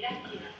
開きます。